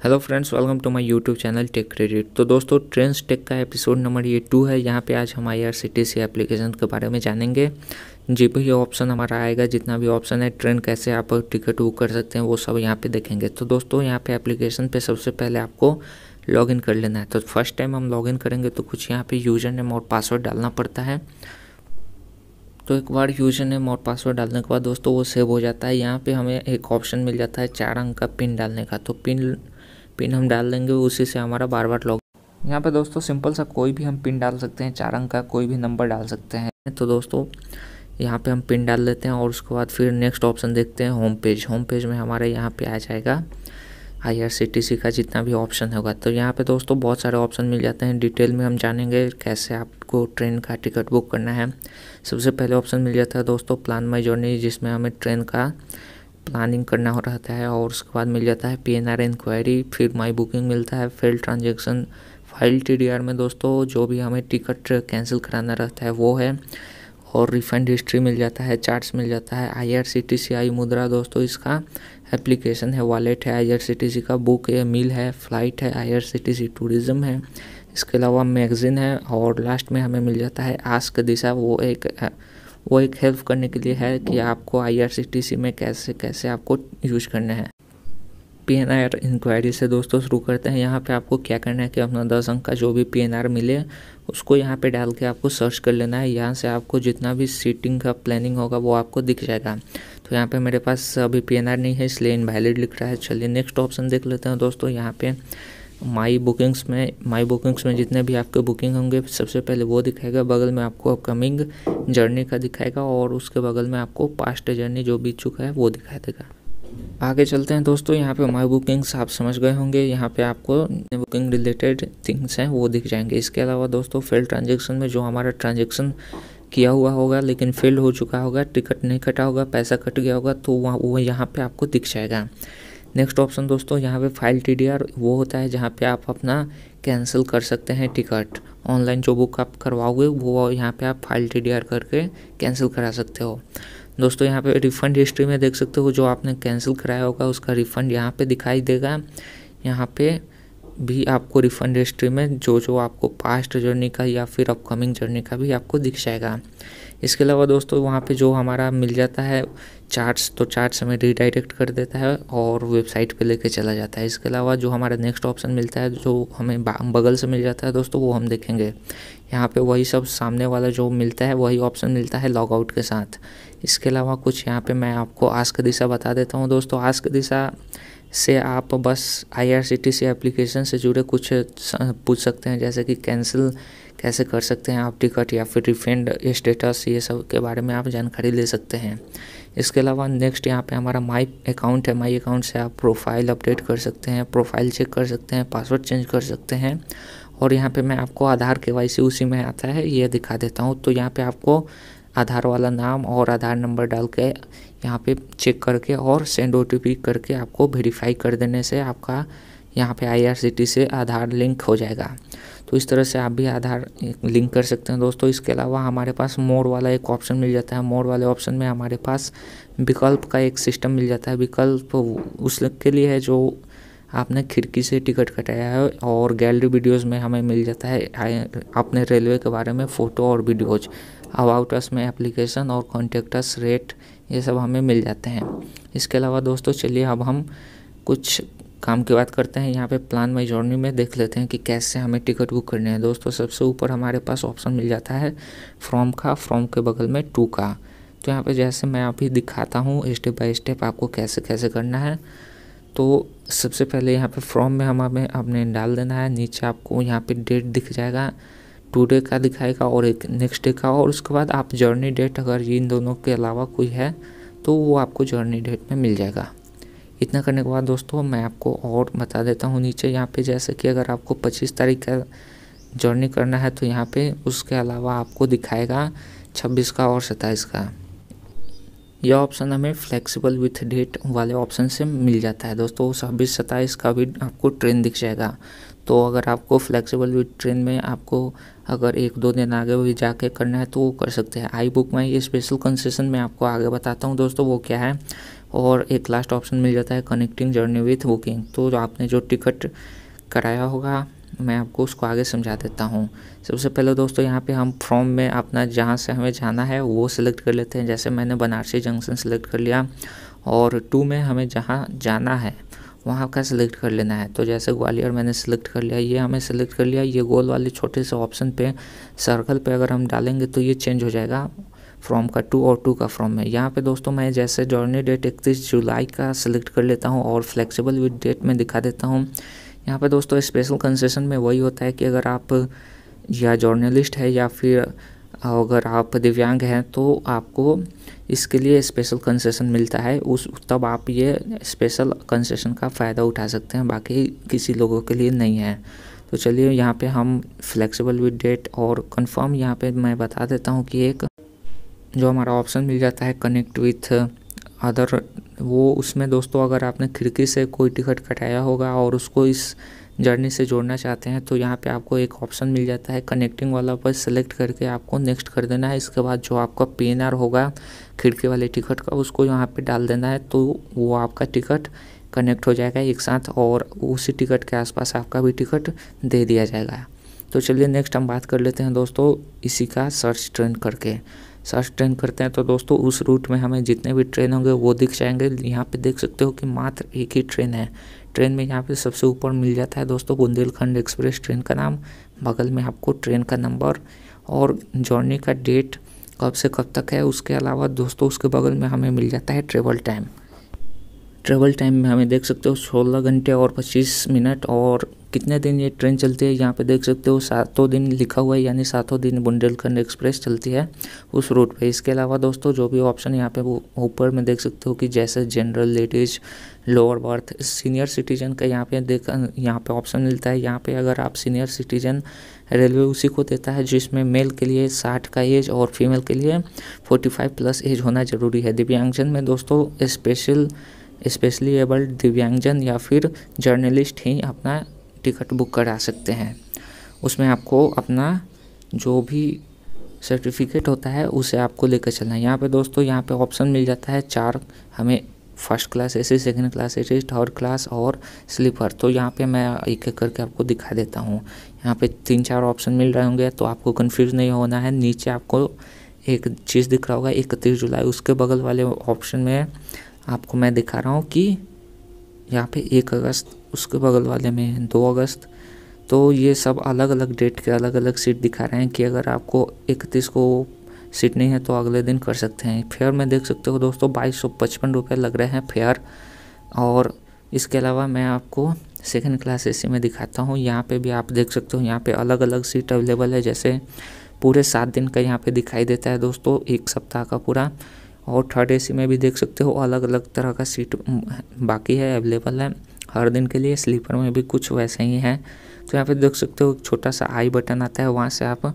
Hello friends welcome to my YouTube channel tech credit तो दोस्तों ट्रेंस टेक का एपिसोड नंबर ये टू है। यहाँ पे आज हम I R C T C application के बारे में जानेंगे। जी, भी ऑप्शन हमारा आएगा। जितना भी ऑप्शन है ट्रेन कैसे आप टिकट बुक कर सकते हैं, वो सब यहाँ पे देखेंगे। तो दोस्तों, यहाँ पे एप्लीकेशन पे सबसे पहले आपको लॉगिन कर लेना है। तो फ़र्स्ट टाइम हम लॉगिन करेंगे तो कुछ यहाँ पे यूज़र नेम और पासवर्ड डालना पड़ता है। तो एक बार यूज़र नेम और पासवर्ड डालने के बाद दोस्तों, वो सेव हो जाता है। यहाँ पे हमें एक ऑप्शन मिल जाता है, चार अंक का पिन डालने का। तो पिन पिन हम डाल देंगे, उसी से हमारा बार बार लॉग यहाँ पे दोस्तों सिंपल सा कोई भी हम पिन डाल सकते हैं, चार अंक का कोई भी नंबर डाल सकते हैं। तो दोस्तों, यहाँ पे हम पिन डाल लेते हैं और उसके बाद फिर नेक्स्ट ऑप्शन देखते हैं होम पेज होम पेज में हमारे यहाँ पे आ जाएगा आई का जितना भी ऑप्शन होगा। तो यहाँ पे दोस्तों बहुत सारे ऑप्शन मिल जाते हैं। डिटेल में हम जानेंगे कैसे आपको ट्रेन का टिकट बुक करना है। सबसे पहले ऑप्शन मिल जाता है दोस्तों प्लान माई जर्नी जिसमें हमें ट्रेन का प्लानिंग करना हो रहता है और उसके बाद मिल जाता है पी एन आर इंक्वायरी फिर माई बुकिंग मिलता है fail transaction file T D R में दोस्तों, जो भी हमें टिकट कैंसिल कराना रहता है, वो है। और रिफंड हिस्ट्री मिल जाता है चार्ट्स मिल जाता है आई आर सी टी सी आई मुद्रा दोस्तों, इसका एप्लीकेशन है वॉलेट है आई आर सी टी सी का बुक है मील है फ़्लाइट है I R C T C tourism है। इसके अलावा मैगज़ीन है और लास्ट में हमें मिल जाता है आस्क दिशा, वो एक वो एक हेल्प करने के लिए है कि आपको आई आर सी टी सी में कैसे कैसे आपको यूज़ करना है। पी एन आर इंक्वायरी से दोस्तों शुरू करते हैं। यहाँ पे आपको क्या करना है कि अपना दस अंक का जो भी पी एन आर मिले, उसको यहाँ पे डाल के आपको सर्च कर लेना है। यहाँ से आपको जितना भी सीटिंग का प्लानिंग होगा वो आपको दिख जाएगा। तो यहाँ पे मेरे पास अभी पी एन आर नहीं है, इसलिए इनवैलिड लिख रहा है। चलिए नेक्स्ट ऑप्शन देख लेते हैं दोस्तों। यहाँ पे माई बुकिंग्स में माई बुकिंग्स में जितने भी आपके बुकिंग होंगे, सबसे पहले वो दिखाएगा, बगल में आपको अपकमिंग जर्नी का दिखाएगा और उसके बगल में आपको पास्ट जर्नी जो बीत चुका है, वो दिखा देगा। आगे चलते हैं दोस्तों, यहाँ पे माई बुकिंग्स आप समझ गए होंगे, यहाँ पे आपको बुकिंग रिलेटेड थिंग्स हैं, वो दिख जाएँगे। इसके अलावा दोस्तों फेल ट्रांजेक्शन में जो हमारा ट्रांजेक्शन किया हुआ होगा, लेकिन फेल हो चुका होगा टिकट नहीं कटा होगा, पैसा कट गया होगा तो वहाँ, वो यहाँ पे आपको दिख जाएगा। नेक्स्ट ऑप्शन दोस्तों, यहाँ पे फ़ाइल टीडीआर वो होता है जहाँ पे आप अपना कैंसिल कर सकते हैं टिकट ऑनलाइन जो बुक आप करवाओगे, वो यहाँ पे आप फ़ाइल टीडीआर करके कैंसिल करा सकते हो. दोस्तों, यहाँ पे रिफ़ंड हिस्ट्री में देख सकते हो जो आपने कैंसिल कराया होगा, उसका रिफ़ंड यहाँ पे दिखाई देगा. यहाँ पे भी आपको रिफ़ंड हिस्ट्री में जो जो आपको पास्ट जर्नी का या फिर अपकमिंग जर्नी का भी आपको दिख जाएगा. इसके अलावा दोस्तों वहाँ पे जो हमारा मिल जाता है चार्ट्स तो चार्ट्स हमें रिडायरेक्ट कर देता है और वेबसाइट पे लेके चला जाता है। इसके अलावा जो हमारा नेक्स्ट ऑप्शन मिलता है, जो हमें बगल से मिल जाता है दोस्तों, वो हम देखेंगे। यहाँ पे वही सब सामने वाला जो मिलता है, वही ऑप्शन मिलता है लॉग आउट के साथ। इसके अलावा कुछ यहाँ पे मैं आपको आस्क दिशा बता देता हूँ दोस्तों। आस्क दिशा से आप बस I R C T C application से जुड़े कुछ पूछ सकते हैं, जैसे कि कैंसिल कैसे कर सकते हैं आप टिकट या फिर रिफंड स्टेटस ये सब के बारे में आप जानकारी ले सकते हैं। इसके अलावा नेक्स्ट यहाँ पे हमारा माई अकाउंट है माई अकाउंट से आप प्रोफ़ाइल अपडेट कर सकते हैं प्रोफ़ाइल चेक कर सकते हैं पासवर्ड चेंज कर सकते हैं। और यहाँ पे मैं आपको आधार के वाई उसी में आता है, ये दिखा देता हूँ। तो यहाँ पे आपको आधार वाला नाम और आधार नंबर डाल के यहाँ पे चेक करके और सेंड ओटीपी करके आपको वेरीफाई कर देने से आपका यहाँ पे आई से आधार लिंक हो जाएगा। तो इस तरह से आप भी आधार लिंक कर सकते हैं दोस्तों। इसके अलावा हमारे पास मोड वाला एक ऑप्शन मिल जाता है। मोड वाले ऑप्शन में हमारे पास विकल्प का एक सिस्टम मिल जाता है। विकल्प उसके लिए है जो आपने खिड़की से टिकट कटाया है और गैलरी वीडियोस में हमें मिल जाता है। अपने रेलवे के बारे में फ़ोटो और वीडियोज़ अबाउट अस में एप्लीकेशन और कॉन्टेक्टस रेट ये सब हमें मिल जाते हैं। इसके अलावा दोस्तों, चलिए अब हम कुछ काम की बात करते हैं। यहाँ पे प्लान माई जर्नी में देख लेते हैं कि कैसे हमें टिकट बुक करनी है। दोस्तों, सबसे ऊपर हमारे पास ऑप्शन मिल जाता है फ्रॉम का फ्रॉम के बगल में टू का। तो यहाँ पे जैसे मैं अभी दिखाता हूँ स्टेप बाय स्टेप आपको कैसे कैसे करना है। तो सबसे पहले यहाँ पे फ्रॉम में हम, हमें अपने डाल देना है। नीचे आपको यहाँ पे डेट दिख जाएगा। टू डे का दिखाएगा और एक नेक्स्ट डे का और उसके बाद आप जर्नी डेट अगर इन दोनों के अलावा कोई है तो वो आपको जर्नी डेट में मिल जाएगा। इतना करने के बाद दोस्तों मैं आपको और बता देता हूँ नीचे यहाँ पे जैसे कि अगर आपको 25 तारीख का जर्नी करना है तो यहाँ पे उसके अलावा आपको दिखाएगा 26 का और 27 का। यह ऑप्शन हमें फ्लेक्सिबल विथ डेट वाले ऑप्शन से मिल जाता है। दोस्तों छब्बीस, सत्ताईस का भी आपको ट्रेन दिख जाएगा। तो अगर आपको फ्लेक्सिबल विथ ट्रेन में आपको अगर एक दो दिन आगे भी जाके करना है तो वो कर सकते हैं। आई बुक में ये स्पेशल कंसेशन मैं आपको आगे बताता हूँ दोस्तों, वो क्या है? और एक लास्ट ऑप्शन मिल जाता है कनेक्टिंग जर्नी विथ बुकिंग तो आपने जो टिकट कराया होगा, मैं आपको उसको आगे समझा देता हूँ। सबसे पहले दोस्तों, यहाँ पे हम फ्रॉम में अपना जहाँ से हमें जाना है, वो सिलेक्ट कर लेते हैं। जैसे मैंने बनारसी जंक्शन सेलेक्ट कर लिया, और टू में हमें जहाँ जाना है वहाँ का सिलेक्ट कर लेना है। तो जैसे ग्वालियर मैंने सेलेक्ट कर लिया, ये हमें सेलेक्ट कर लिया, ये गोल वाले छोटे से ऑप्शन पे सर्कल पे अगर हम डालेंगे तो ये चेंज हो जाएगा फ्रॉम का टू और टू का फ्रॉम में। यहाँ पे दोस्तों मैं जैसे जर्नी डेट इकतीस जुलाई का सिलेक्ट कर लेता हूँ और फ्लेक्सिबल विद डेट में दिखा देता हूँ। यहाँ पे दोस्तों स्पेशल कंसेशन में वही होता है कि अगर आप या जर्नलिस्ट है या फिर अगर आप दिव्यांग हैं तो आपको इसके लिए स्पेशल कंसेशन मिलता है। उस, तब आप ये स्पेशल कंसेशन का फ़ायदा उठा सकते हैं, बाकी किसी लोगों के लिए नहीं है। तो चलिए, यहाँ पे हम फ्लेक्सिबल विद डेट और कंफर्म यहाँ पे मैं बता देता हूँ कि एक जो हमारा ऑप्शन मिल जाता है कनेक्ट विथ अदर वो उसमें दोस्तों, अगर आपने खिड़की से कोई टिकट कटाया होगा और उसको इस जर्नी से जोड़ना चाहते हैं तो यहाँ पे आपको एक ऑप्शन मिल जाता है कनेक्टिंग वाला पर सेलेक्ट करके आपको नेक्स्ट कर देना है। इसके बाद जो आपका पीएनआर होगा, खिड़की वाले टिकट का, उसको यहाँ पे डाल देना है तो वो आपका टिकट कनेक्ट हो जाएगा एक साथ और उसी टिकट के आसपास आपका भी टिकट दे दिया जाएगा। तो चलिए नेक्स्ट हम बात कर लेते हैं दोस्तों, इसी का सर्च ट्रेन करके। सर्च ट्रेन करते हैं तो दोस्तों, उस रूट में हमें जितने भी ट्रेन होंगे वो दिख जाएँगे। यहाँ पे देख सकते हो कि मात्र एक ही ट्रेन है। ट्रेन में यहाँ पे सबसे ऊपर मिल जाता है दोस्तों बुंदेलखंड एक्सप्रेस ट्रेन का नाम। बगल में आपको ट्रेन का नंबर और जर्नी का डेट कब से कब तक है, उसके अलावा दोस्तों उसके बगल में हमें मिल जाता है ट्रेवल टाइम। ट्रेवल टाइम में हमें देख सकते हो सोलह घंटे और पच्चीस मिनट और कितने दिन ये ट्रेन चलती है यहाँ पे देख सकते हो सातों दिन लिखा हुआ है, यानी सातों दिन बुंदेलखंड एक्सप्रेस चलती है उस रूट पे। इसके अलावा दोस्तों, जो भी ऑप्शन यहाँ पे वो ऊपर में देख सकते हो कि जैसे general ladies lower berth senior citizen का यहाँ पे देख, यहाँ पे ऑप्शन मिलता है। यहाँ पे अगर आप सीनियर सिटीजन रेलवे उसी को देता है जिसमें मेल के लिए साठ का एज और फीमेल के लिए फोर्टी फाइव प्लस एज होना ज़रूरी है। दिव्यांगजन में दोस्तों स्पेशल स्पेशली एबल्ड दिव्यांगजन या फिर जर्नलिस्ट ही अपना टिकट बुक करा सकते हैं। उसमें आपको अपना जो भी सर्टिफिकेट होता है, उसे आपको लेकर चलना है। यहाँ पे दोस्तों, यहाँ पे ऑप्शन मिल जाता है चार। हमें first class A C second class A C third class और स्लीपर तो यहाँ पे मैं एक एक करके आपको दिखा देता हूँ। यहाँ पे तीन चार ऑप्शन मिल रहे होंगे तो आपको कन्फ्यूज़ नहीं होना है। नीचे आपको एक चीज़ दिख रहा होगा, इकतीस जुलाई। उसके बगल वाले ऑप्शन में आपको मैं दिखा रहा हूँ कि यहाँ पे एक अगस्त, उसके बगल वाले में दो अगस्त। तो ये सब अलग अलग डेट के अलग अलग सीट दिखा रहे हैं कि अगर आपको इकतीस को सीट नहीं है तो अगले दिन कर सकते हैं। फेयर में देख सकते हो दोस्तों, बाईस सौ पचपन रुपये लग रहे हैं फेयर। और इसके अलावा मैं आपको सेकेंड क्लास एसी में दिखाता हूँ। यहाँ पे भी आप देख सकते हो, यहाँ पे अलग अलग सीट अवेलेबल है। जैसे पूरे सात दिन का यहाँ पे दिखाई देता है दोस्तों, एक सप्ताह का पूरा। और थर्ड एसी में भी देख सकते हो अलग अलग तरह का सीट बाकी है, अवेलेबल है। हर दिन के लिए स्लीपर में भी कुछ वैसे ही है। तो यहाँ पे देख सकते हो छोटा सा आई बटन आता है, वहाँ से आप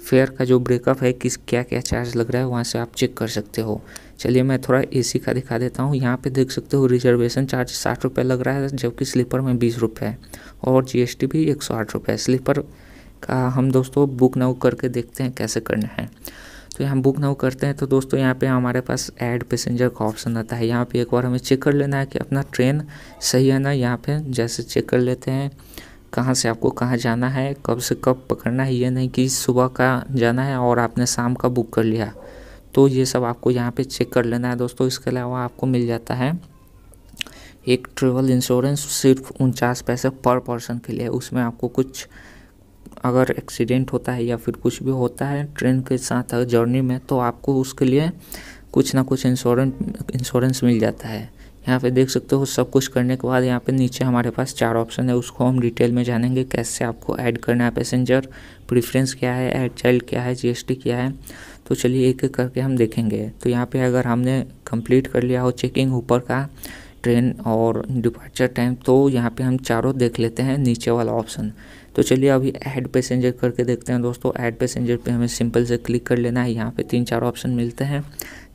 फेयर का जो ब्रेकअप है, किस क्या क्या चार्ज लग रहा है, वहाँ से आप चेक कर सकते हो। चलिए मैं थोड़ा एसी का दिखा देता हूँ। यहाँ पे देख सकते हो रिजर्वेशन चार्ज साठ रुपये लग रहा है, जबकि स्लीपर में बीस रुपये है। और जीएसटी भी एक सौ आठ रुपये स्लीपर का हम दोस्तों बुक नाउ करके देखते हैं कैसे करना है। तो यहाँ बुक नाउ करते हैं। तो दोस्तों, यहाँ पे हमारे पास ऐड पैसेंजर का ऑप्शन आता है। यहाँ पे एक बार हमें चेक कर लेना है कि अपना ट्रेन सही है ना? यहाँ पे जैसे चेक कर लेते हैं कहाँ से आपको कहाँ जाना है, कब से कब पकड़ना है, ये नहीं कि सुबह का जाना है और आपने शाम का बुक कर लिया। तो ये सब आपको यहाँ पे चेक कर लेना है दोस्तों। इसके अलावा आपको मिल जाता है एक ट्रेवल इंश्योरेंस सिर्फ़ उनचास पैसे पर पर्सन के लिए। उसमें आपको कुछ अगर एक्सीडेंट होता है या फिर कुछ भी होता है ट्रेन के साथ जर्नी में तो आपको उसके लिए कुछ ना कुछ इंश्योरेंस इंश्योरेंस मिल जाता है। यहाँ पे देख सकते हो सब कुछ करने के बाद यहाँ पे नीचे हमारे पास चार ऑप्शन है, उसको हम डिटेल में जानेंगे कैसे आपको ऐड करना है पैसेंजर प्रेफरेंस क्या है ऐड चाइल्ड क्या है जीएसटी क्या है। तो चलिए एक एक करके हम देखेंगे। तो यहाँ पे अगर हमने कंप्लीट कर लिया हो चेकिंग ऊपर का ट्रेन और डिपार्चर टाइम तो यहाँ पे हम चारों देख लेते हैं नीचे वाला ऑप्शन तो चलिए अभी ऐड पैसेंजर करके देखते हैं दोस्तों। ऐड पैसेंजर पे हमें सिंपल से क्लिक कर लेना है। यहाँ पे तीन चार ऑप्शन मिलते हैं।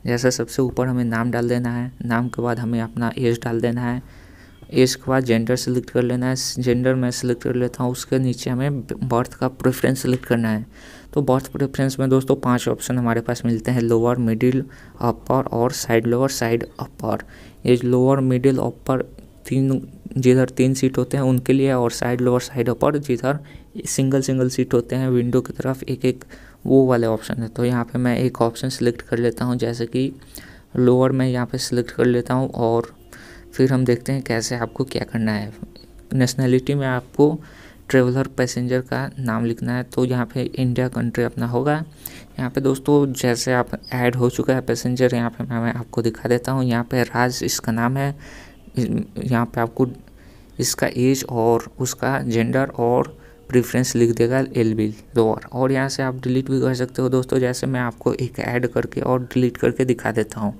जैसा सबसे ऊपर हमें नाम डाल देना है। नाम के बाद हमें अपना एज डाल देना है। एज के बाद जेंडर सेलेक्ट कर लेना है। जेंडर मैं सेलेक्ट कर लेता हूँ। उसके नीचे हमें बर्थ का प्रेफरेंस सेलेक्ट करना है। तो बर्थ प्रेफरेंस में दोस्तों पाँच ऑप्शन हमारे पास मिलते हैं। लोअर मिडिल अपर और साइड लोअर साइड अपर ये लोअर मिडिल अपर तीन जिधर तीन सीट होते हैं उनके लिए और साइड लोअर साइड अपर, जिधर सिंगल सिंगल सीट होते हैं विंडो की तरफ़ एक एक वो वाले ऑप्शन है। तो यहाँ पे मैं एक ऑप्शन सिलेक्ट कर लेता हूँ, जैसे कि लोअर में यहाँ पे सिलेक्ट कर लेता हूँ और फिर हम देखते हैं कैसे आपको क्या करना है। नेशनैलिटी में आपको ट्रेवलर पैसेंजर का नाम लिखना है तो यहाँ पे इंडिया कंट्री अपना होगा। यहाँ पे दोस्तों, जैसे आप ऐड हो चुका है पैसेंजर यहाँ पे मैं आपको दिखा देता हूँ। यहाँ पे राज इसका नाम है। यहाँ पे आपको इसका एज और उसका जेंडर और प्रीफ्रेंस लिख देगा एल बी लोअर और यहाँ से आप डिलीट भी कर सकते हो दोस्तों, जैसे मैं आपको एक ऐड करके और डिलीट करके दिखा देता हूँ।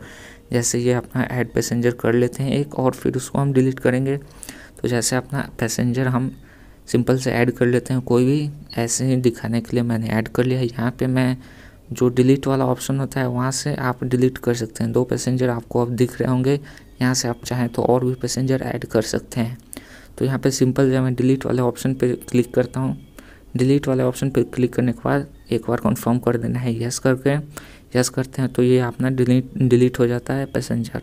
जैसे ये अपना ऐड पैसेंजर कर लेते हैं एक और फिर उसको हम डिलीट करेंगे। तो जैसे अपना पैसेंजर हम सिंपल से ऐड कर लेते हैं, कोई भी ऐसे ही दिखाने के लिए मैंने ऐड कर लिया। यहाँ पे मैं जो डिलीट वाला ऑप्शन होता है, वहाँ से आप डिलीट कर सकते हैं। दो पैसेंजर आपको अब दिख रहे होंगे यहाँ से आप चाहें तो और भी पैसेंजर ऐड कर सकते हैं। तो यहाँ पे सिंपल जब मैं डिलीट वाले ऑप्शन पे क्लिक करता हूँ, डिलीट वाले ऑप्शन पे क्लिक करने के बाद एक बार कन्फर्म कर देना है यस करके। यस करते हैं तो ये अपना डिलीट डिलीट हो जाता है पैसेंजर।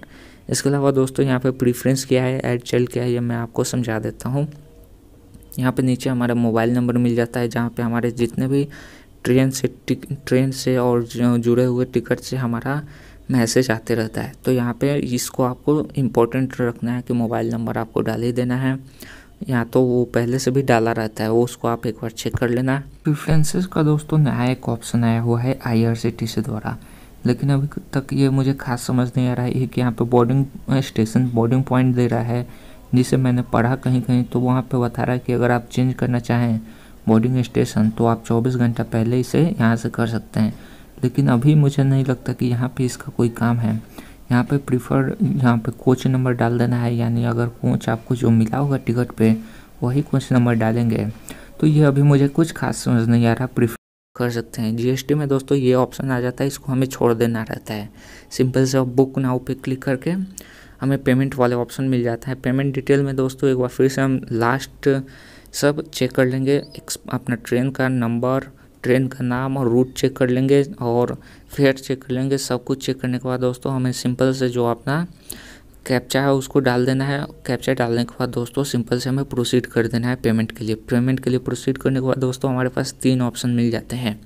इसके अलावा दोस्तों यहाँ पे प्रीफ्रेंस क्या है ऐड चल क्या है, ये मैं आपको समझा देता हूँ। यहाँ पे नीचे हमारा मोबाइल नंबर मिल जाता है, जहाँ पे हमारे जितने भी ट्रेन से ट्रेन से और जुड़े हुए टिकट से हमारा मैसेज आते रहता है। तो यहाँ पे इसको आपको इम्पोर्टेंट रखना है कि मोबाइल नंबर आपको डाल ही देना है। यहाँ तो वो पहले से भी डाला रहता है, वो उसको आप एक बार चेक कर लेना। प्रिफ्रेंसेस का दोस्तों नया एक ऑप्शन आया हुआ है आईआरसीटी से द्वारा। लेकिन अभी तक ये मुझे खास समझ नहीं आ रहा है कि यहाँ पे बोर्डिंग स्टेशन बोर्डिंग पॉइंट दे रहा है, जिसे मैंने पढ़ा कहीं कहीं तो वहाँ पे बता रहा है कि अगर आप चेंज करना चाहें बोर्डिंग स्टेशन तो आप 24 घंटा पहले इसे यहाँ से कर सकते हैं। लेकिन अभी मुझे नहीं लगता कि यहाँ पे इसका कोई काम है। यहाँ पे प्रीफर यहाँ पे कोच नंबर डाल देना है, यानी अगर कोच आपको जो मिला होगा टिकट पे, वही कोच नंबर डालेंगे। तो ये अभी मुझे कुछ खास समझ नहीं आ रहा प्रीफर कर सकते हैं। जीएसटी में दोस्तों ये ऑप्शन आ जाता है, इसको हमें छोड़ देना रहता है। सिंपल से बुक नाउ पे क्लिक करके हमें पेमेंट वाले ऑप्शन मिल जाता है। पेमेंट डिटेल में दोस्तों एक बार फिर से हम लास्ट सब चेक कर लेंगे। अपना ट्रेन का नंबर ट्रेन का नाम और रूट चेक कर लेंगे और फेयर चेक कर लेंगे, सब कुछ चेक करने के बाद दोस्तों हमें सिंपल से जो अपना कैप्चा है उसको डाल देना है। कैप्चा डालने के बाद दोस्तों सिंपल से हमें प्रोसीड कर देना है पेमेंट के लिए। पेमेंट के लिए प्रोसीड करने के बाद दोस्तों हमारे पास तीन ऑप्शन मिल जाते हैं।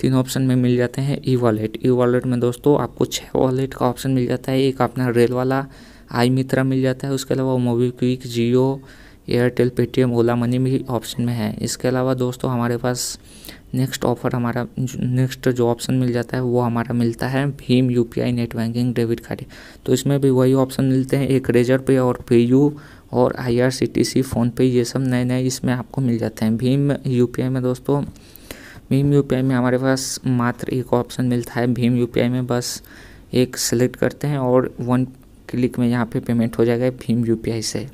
तीन ऑप्शन में मिल जाते हैं ई वॉलेट ई वॉलेट में दोस्तों आपको छः वॉलेट का ऑप्शन मिल जाता है। एक अपना रेल वाला, आई मित्रा मिल जाता है। उसके अलावा MobiKwik Jio, Airtel, Paytm, Ola money भी ऑप्शन में है। इसके अलावा दोस्तों हमारे पास नेक्स्ट ऑफ़र हमारा नेक्स्ट जो ऑप्शन मिल जाता है, वो हमारा मिलता है Bhim UPI net banking debit card तो इसमें भी वही ऑप्शन मिलते हैं, एक रेजर पे और पे यू और I R C T C PhonePe ये सब नए नए इसमें आपको मिल जाते हैं। भीम यूपीआई में दोस्तों, भीम यूपीआई में हमारे पास मात्र एक ऑप्शन मिलता है। भीम यूपीआई में बस एक सेलेक्ट करते हैं और वन क्लिक में यहाँ पे पेमेंट हो जाएगा भीम यूपीआई से।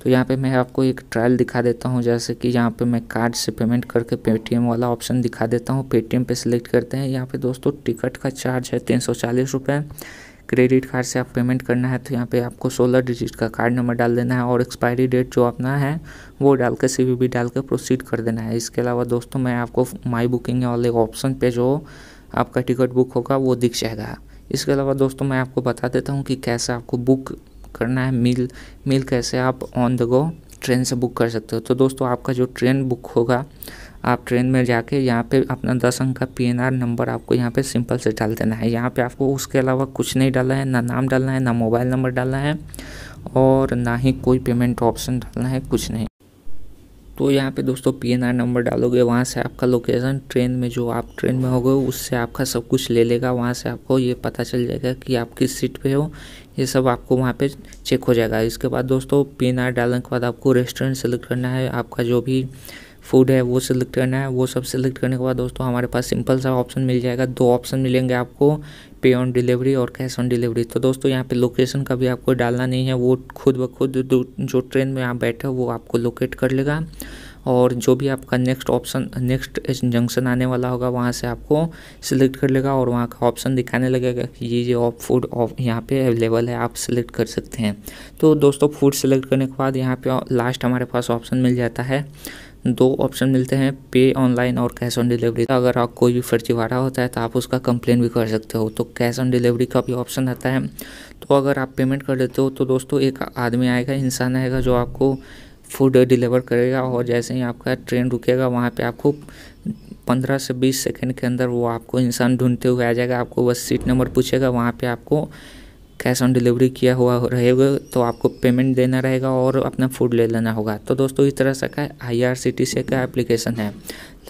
तो यहाँ पे मैं आपको एक ट्रायल दिखा देता हूँ, जैसे कि यहाँ पे मैं कार्ड से पेमेंट करके पेटीएम वाला ऑप्शन दिखा देता हूँ। पेटीएम पे सिलेक्ट करते हैं। यहाँ पे दोस्तों टिकट का चार्ज है तीन सौ चालीस रुपये क्रेडिट कार्ड से आप पेमेंट करना है तो यहाँ पे आपको सोलह डिजिट का कार्ड नंबर डाल देना है और एक्सपायरी डेट जो अपना है, वो डाल के सी डाल के प्रोसीड कर देना है। इसके अलावा दोस्तों मैं आपको माई बुकिंग वाले ऑप्शन पे जो आपका टिकट बुक होगा, वो दिख जाएगा। इसके अलावा दोस्तों मैं आपको बता देता हूँ कि कैसे आपको बुक करना है, मील मील कैसे आप ऑन द गो ट्रेन से बुक कर सकते हो। तो दोस्तों, आपका जो ट्रेन बुक होगा, आप ट्रेन में जाके यहाँ पे अपना दस अंक का पीएनआर नंबर आपको यहाँ पे सिंपल से डाल देना है। यहाँ पे आपको उसके अलावा कुछ नहीं डालना है, ना नाम डालना है, ना मोबाइल नंबर डालना है और ना ही कोई पेमेंट ऑप्शन डालना है, कुछ नहीं। तो यहाँ पे दोस्तों पी एन आर नंबर डालोगे, वहाँ से आपका लोकेशन ट्रेन में जो आप ट्रेन में होगे, उससे आपका सब कुछ ले लेगा। वहाँ से आपको ये पता चल जाएगा कि आप किस सीट पे हो। ये सब आपको वहाँ पे चेक हो जाएगा। इसके बाद दोस्तों पी एन आर डालने के बाद आपको रेस्टोरेंट सेलेक्ट करना है। आपका जो भी फ़ूड है, वो सिलेक्ट करना है। वो सब सिलेक्ट करने के बाद दोस्तों हमारे पास सिंपल सा ऑप्शन मिल जाएगा। दो ऑप्शन मिलेंगे आपको। पे ऑन डिलीवरी और कैश ऑन डिलीवरी। तो दोस्तों, यहाँ पे लोकेशन का भी आपको डालना नहीं है। वो खुद ब खुद जो ट्रेन में आप बैठे हो, वो आपको लोकेट कर लेगा। और जो भी आपका नेक्स्ट ऑप्शन, नेक्स्ट जंक्शन आने वाला होगा, वहाँ से आपको सिलेक्ट कर लेगा और वहाँ का ऑप्शन दिखाने लगेगा कि ये ये ऑफ़, फ़ूड ऑफ़, यहाँ पे अवेलेबल है, आप सिलेक्ट कर सकते हैं। तो दोस्तों, फ़ूड सेलेक्ट करने के बाद यहाँ पे लास्ट हमारे पास ऑप्शन मिल जाता है। दो ऑप्शन मिलते हैं पे ऑनलाइन और कैश ऑन डिलीवरी अगर आप कोई भी फर्जीवाड़ा होता है तो आप उसका कंप्लेन भी कर सकते हो। तो कैश ऑन डिलीवरी का भी ऑप्शन आता है। तो अगर आप पेमेंट कर देते हो तो दोस्तों, एक आदमी आएगा, इंसान आएगा, जो आपको फ़ूड डिलीवर करेगा और जैसे ही आपका ट्रेन रुकेगा, वहाँ पे आपको पंद्रह से बीस सेकेंड के अंदर वो आपको इंसान ढूंढते हुए आ जाएगा। आपको बस सीट नंबर पूछेगा, वहाँ पे आपको कैश ऑन डिलीवरी किया हुआ रहेगा तो आपको पेमेंट देना रहेगा और अपना फ़ूड ले लेना होगा। तो दोस्तों, इस तरह से का आई आर सी टी सी का एप्लीकेशन है।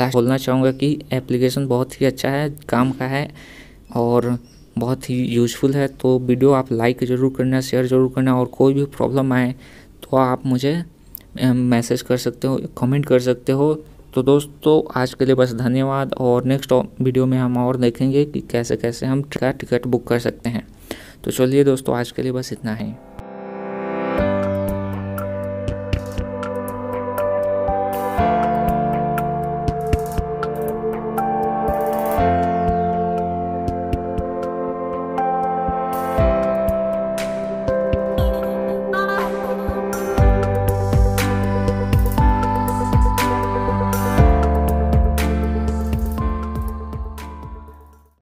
लास्ट बोलना चाहूँगा कि एप्लीकेशन बहुत ही अच्छा है, काम का है और बहुत ही यूज़फुल है। तो वीडियो आप लाइक ज़रूर करना शेयर ज़रूर करना और कोई भी प्रॉब्लम आए तो आप मुझे मैसेज कर सकते हो कमेंट कर सकते हो। तो दोस्तों, आज के लिए बस धन्यवाद और नेक्स्ट वीडियो में हम और देखेंगे कि कैसे कैसे हम टिकट बुक कर सकते हैं। तो चलिए दोस्तों आज के लिए बस इतना ही।